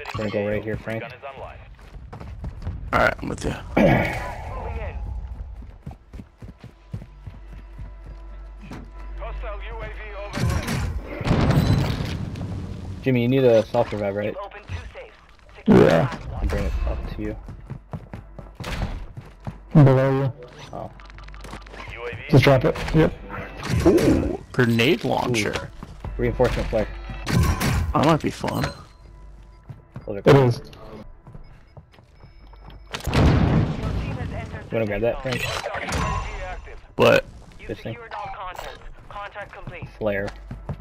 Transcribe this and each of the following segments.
orbiting Gonna go right here, Frank. Gun is online. Alright, I'm with you. Moving in. Hostile UAV overhead. Jimmy, you need a self revive, right? Open two safes. Secure the Yeah. I'll bring it up to you. I'm below you. Oh. Just drop it. Yep. Ooh, grenade launcher. Reinforcement flare. That might be fun. Those are It cool. is. Your team has entered the Wanna grab that, safe Frank? zone. Hostile UAV active. But This thing? secured all contents. Contract complete. Flare.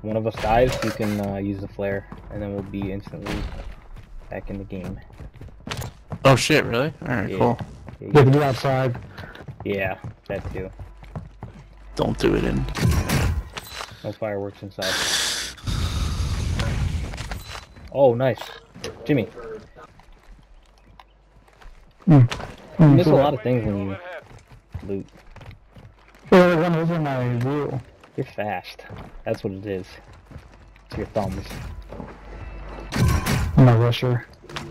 One of us dies, you can uh, use the flare, and then we'll be instantly back in the game. oh shit, really? Alright, Yeah. cool. You can do outside. Yeah, that too. Don't do it in. No fireworks inside. Oh, nice. Jimmy, Mm. you Mm, miss a lot of things when you loot. Yeah, one over my wheel. You're fast. That's what it is. It's your thumbs. I'm a rusher. I'm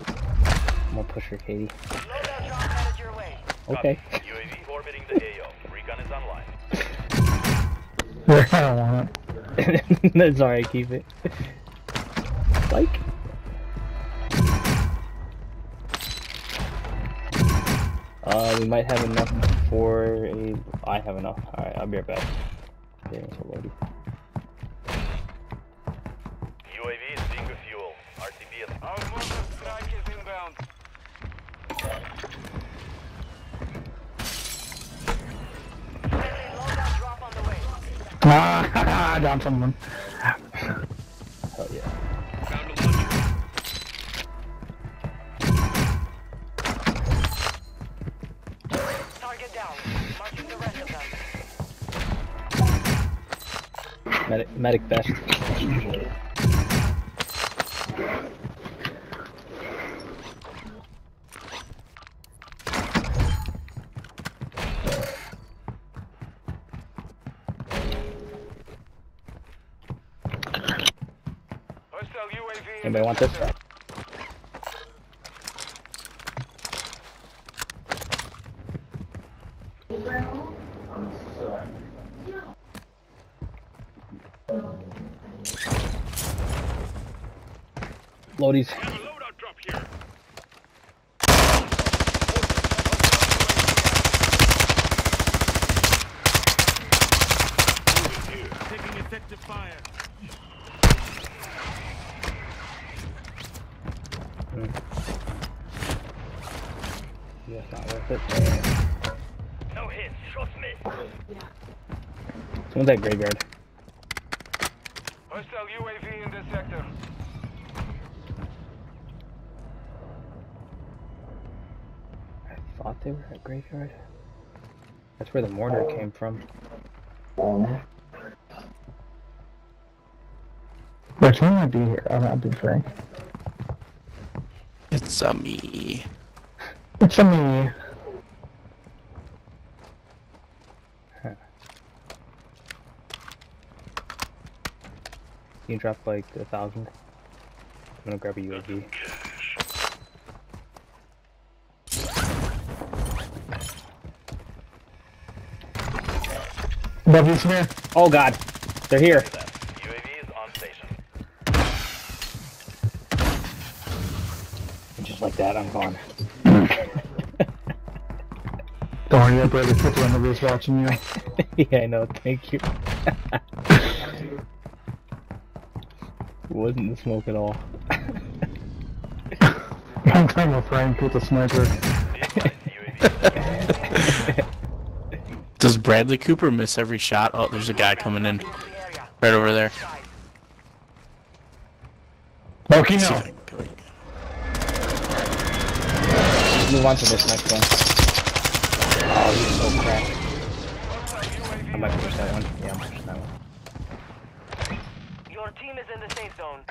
gonna push her, Katie. Loadout drop headed your way. Okay. Copy. UAV orbiting the AO. Recon is online. Yeah, I don't want it. That's alright, keep it. Like. Uh, we might have enough for a. I have enough. Alright, I'll be right back. Yeah, it's already. UAV is being refueled. RTB is. Our mortar strike is inbound. Friendly loadout drop on the way. Ah, down someone. Medic, best. Hostile UAV. in Anybody want this? Hmm. Yeah, it's not worth it. No hits. Shots missed. Someone's at graveyard. Hostile UAV in this sector. I thought they were at graveyard. That's where the mortar oh. came from. Their team might be here. I'm not be frank. It's a me. It's a me. You can drop like a thousand. I'm gonna grab a UAV. W Smith. Oh god, they're here. UAV is on station. Just like that, I'm gone. Don't worry, that brother people in the wrist watching you. yeah, I know. Thank you. Wasn't the smoke at all. I'm trying to Frank with the sniper. Be advised, UAV. Does Bradley Cooper miss every shot? Oh, there's a guy coming in. Right over there. Side. Loki, no. I can kill you. Let's move on to this next one. Oh, he's so crap. I might push that one. Yeah, I'm pushing that one. Your team is in the safe zone.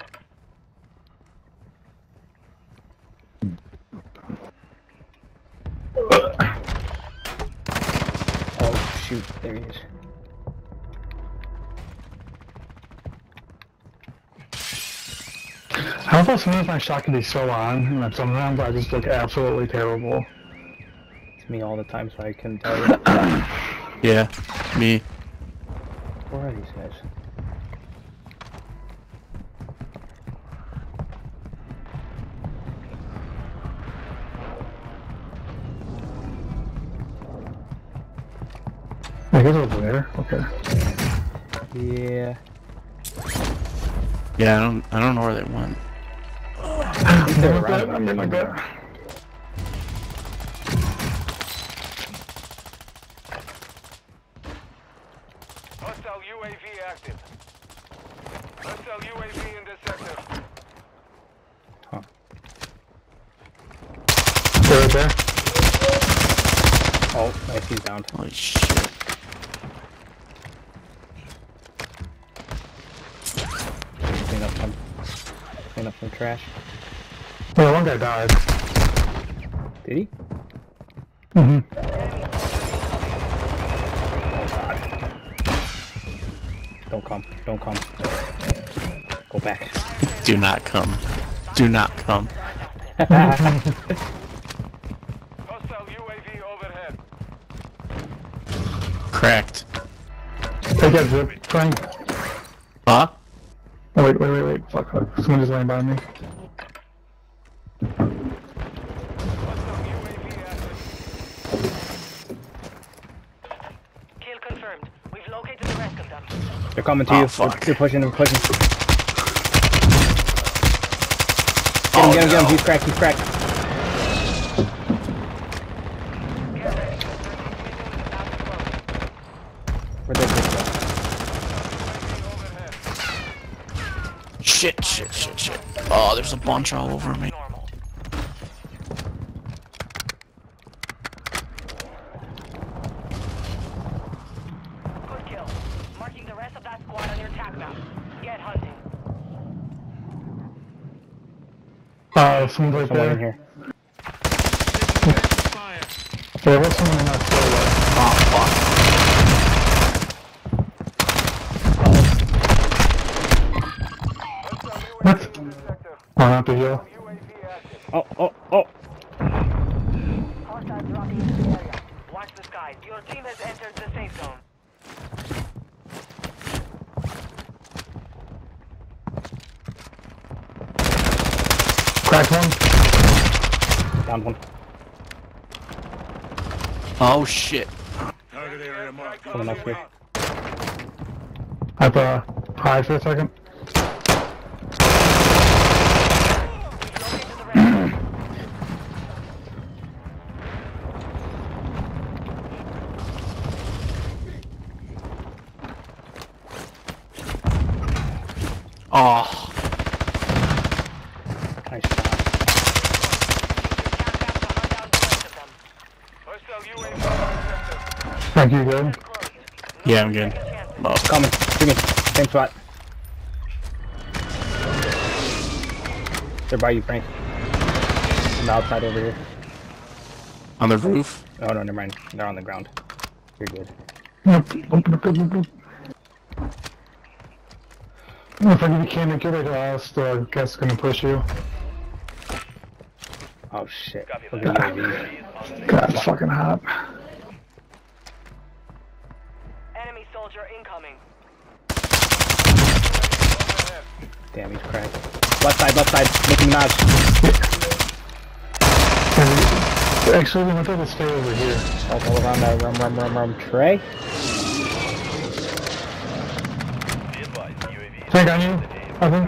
About sometimes my shot can be so on, and sometimes I just look absolutely terrible. It's me all the time, so I couldn't tell you. Yeah, me. Where are these guys? I guess over there. Okay. Yeah. Yeah, I don't. I don't know where they went. I think they're I'm around like I'm about like somewhere. that. Hostile UAV active. Hostile UAV in this sector. They're right there. Oh, nice, he's down. Holy shit! Clean up some. Clean up some trash. Well, guy died. Did he? Mm-hmm. Don't come. Don't come. Go back. Do not come. Do not come. Hostile UAV overhead. Cracked. Take that zip. Frank. Huh? Oh, wait, wait, wait, wait. Fuck, fuck. Someone just laying by me. Hostile UAV active. Kill confirmed. We've located the rest of them. They're coming to Oh, you. fuck. They're pushing. They're pushing. Get him, Oh, get him, get him. no. He's cracked. He's cracked. Where'd they go? Shit! Shit! Shit! Shit! Oh, there's a bunch all over me. Normal. Good kill. Marking the rest of that squad on your attack map. Get hunting. Uh, someone's right Someone in there. here. There was someone in that stairway. Oh ah, fuck! What? Oh, not the hill. Oh, oh, oh. Hostiles dropping into the area. Watch the skies. Your team has entered the safe zone. Crack one. Down one. Oh shit! Someone else here. I have uh, hide for a second. Located the rest. Oh, Nice shot. Attack map to hunt down the rest of them. Hostile UAV in this sector. Frank, you good? yeah, I'm good. Oh, Coming. Give me. Same spot. They're by you, Frank. On the outside over here. on the roof. Oh no, never mind. They're on the ground. You're good. Nope. Open up, open up, open. If I give you cannon, get it last, the guy's gonna push you. Oh shit. Copy Look at UAV. UAV is on the next God, it's fucking hot. Enemy soldier incoming. Damn, he's cracked. Left side, left side. Nicki Minaj. Actually, we went to stay over here. All all around that rum, rum, rum, rum tray. Be advised, UAV is Frank, on uh, you, I think.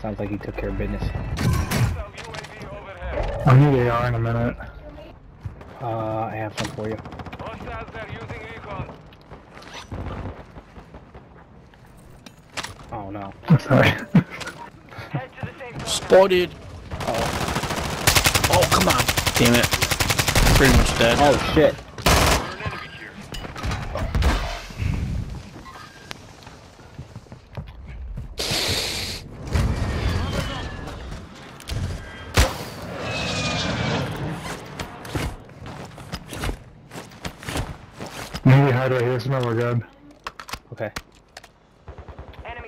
Sounds like he took care of business. Hostile UAV overhead. I need AR in a minute. Uh, I have some for you. Hostiles are using recon. Oh no. Sorry. Head to the safe zone. Spotted. Oh, come on. Damn it. Pretty much dead. Oh shit. Hide right here, so now we're good. Okay.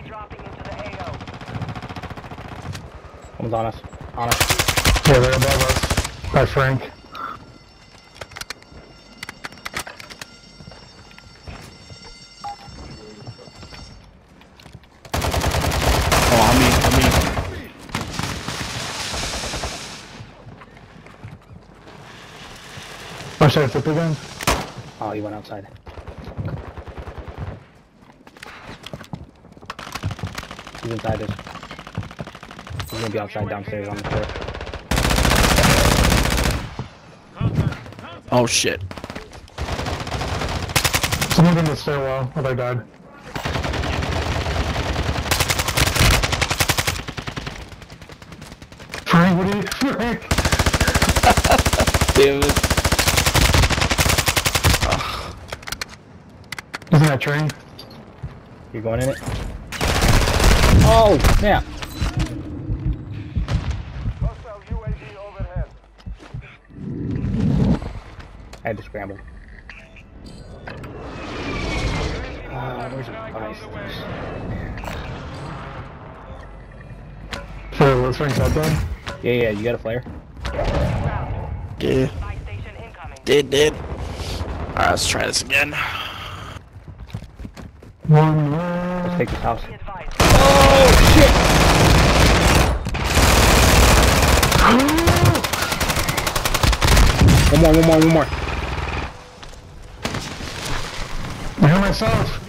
dropping into the AO. Someone's on us. On us. Yeah, they're above us. By Frank. Oh, I mean, I mean. Oh, should I flip again? Oh, he went outside. He's inside this. He's gonna be outside downstairs on the floor. Oh shit. Someone in the stairwell. Oh, they died. Frank, what are you Frank? Damn it. Isn't that train? You're going in it? Oh, yeah. Hostile UAV overhead. I had to scramble. Uh, where's the device? So, what's Frank's out there? Yeah, yeah, you got a flare? Yeah. Buy station incoming. Did, did. Alright, let's try this again. One Let's take this house. Be advised. Oh, shit! One more, one more, one more. I hear myself.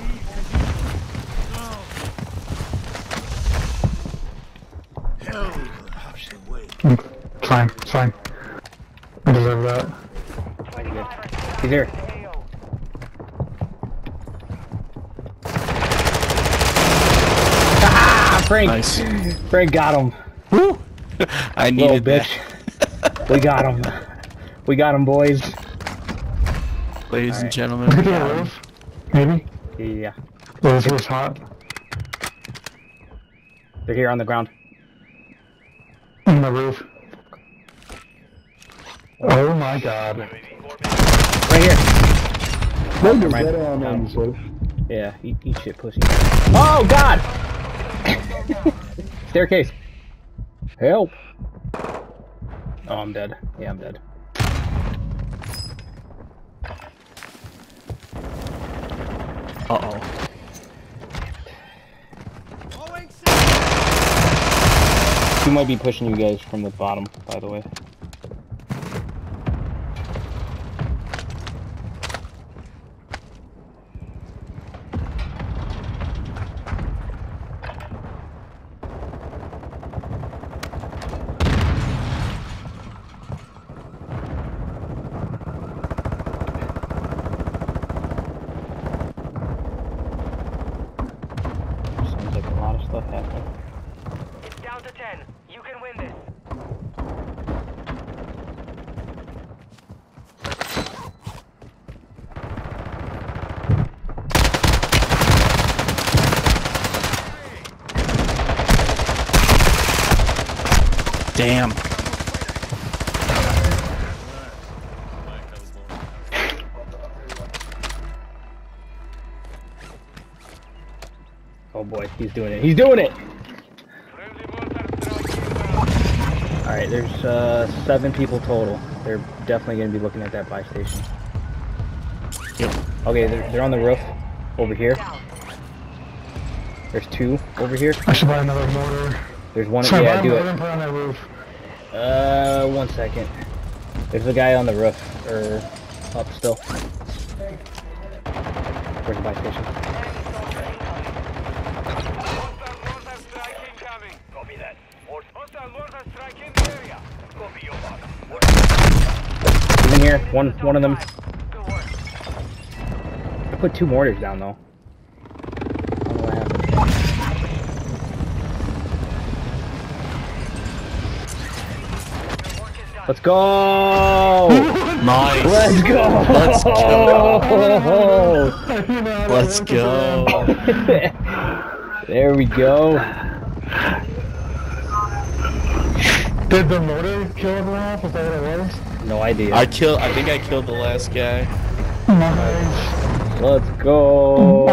It's fine, it's fine. I deserve that. He's here. Ah, Frank! Nice. Frank got him. Woo! I Little needed that. bitch. we got him. We got him, boys. Ladies and gentlemen. Look at we got him. roof. Maybe? Yeah. Oh, this roof's hot. They're here on the ground. On the roof. Oh my god. Right here. Oh, never mind. on um, Yeah, eat, eat shit, pussy. Oh, God! Staircase. Help. Oh, I'm dead. Yeah, I'm dead. Uh oh. He might be pushing you guys from the bottom, by the way. Sounds like a lot of stuff happening. It's down to 10. You can win this. Damn. Oh boy, he's doing it. He's doing it! Friendly mortar strike inbound. Alright, there's uh, seven people total. They're definitely going to be looking at that buy station. Yep. Okay, they're, they're on the roof over here. There's two over here. I should buy another mortar. There's one. Sorry, yeah, do it. put on that roof. Uh, one second. There's a guy on the roof, or up still. Where's the buy station? Hostile mortar strike incoming. Copy that. Hostile mortar strike in the area. Copy your mark. He's in here. One, one of them. I put two mortars down though. Let's go! Nice. Let's go! Let's go! Let's go. there we go. Did the motor kill everyone off? Is that what it was? No idea. I killed. I think I killed the last guy. Nice. Let's go.